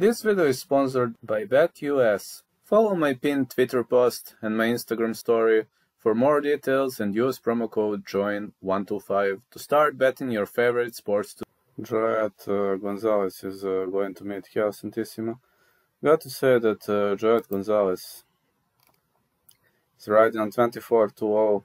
This video is sponsored by BetUS. Follow my pinned Twitter post and my Instagram story for more details and use promo code JOIN125 to start betting your favorite sports. Joet uh, Gonzalez is uh, going to meet Hill Santisima. Got to say that uh, Joet Gonzalez is riding on 24 to 0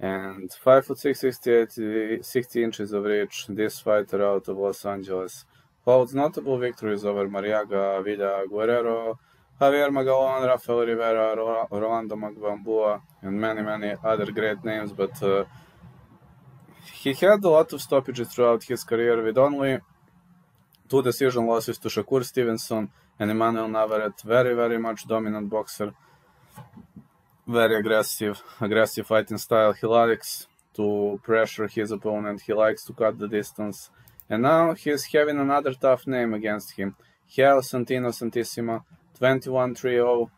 and 5 foot 6, 68, 60 inches of reach. This fighter out of Los Angeles holds notable victories over Marriaga, Vida Guerrero, Javier Magalon, Rafael Rivera, Rolando Magbambua, and many, many other great names. But uh, he had a lot of stoppages throughout his career with only two decision losses to Shakur Stevenson and Emmanuel Navarrete. Very, very much dominant boxer. Very aggressive, aggressive fighting style. He likes to pressure his opponent. He likes to cut the distance. And now he's having another tough name against him. Hiel Santino Santisima, 21-3-0.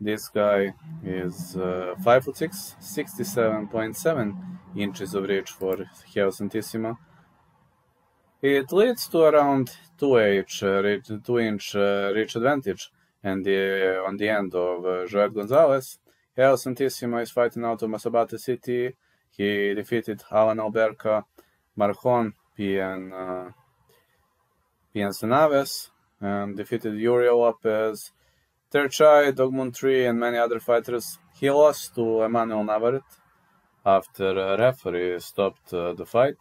This guy is uh, 5 foot 6, 67.7 inches of reach for Hiel Santisima. It leads to around 2 inch, uh, reach, 2 inch uh, reach advantage. And the, on the end of uh, Joet Gonzalez, Hiel Santisima is fighting out of Masbate City. He defeated Alan Alberca, Marjon PN, uh, PN Senaves, and defeated Uriel Lopez, Terchai, Dogmun 3, and many other fighters. He lost to Emmanuel Navarrete after a referee stopped uh, the fight.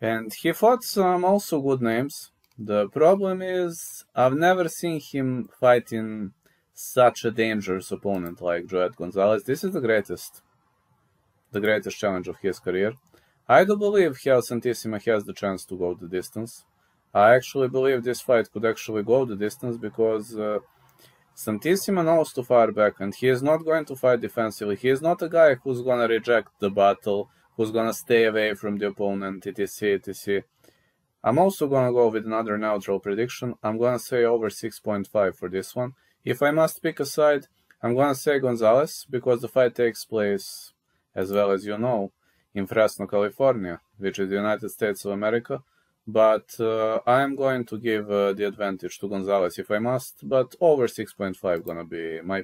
And he fought some also good names. The problem is, I've never seen him fighting such a dangerous opponent like Joet Gonzalez. This is the greatest, the greatest challenge of his career. I do believe Hiel Santisima has the chance to go the distance. I actually believe this fight could actually go the distance because uh, Santisima knows to fire back and he is not going to fight defensively. He is not a guy who's gonna reject the battle, who's gonna stay away from the opponent, etc, etc. I'm also gonna go with another neutral prediction. I'm gonna say over 6.5 for this one. If I must pick a side, I'm gonna say Gonzalez because the fight takes place, as well as you know, in Fresno, California, which is the United States of America. But uh, I'm going to give uh, the advantage to Gonzalez if I must, but over 6.5 gonna be my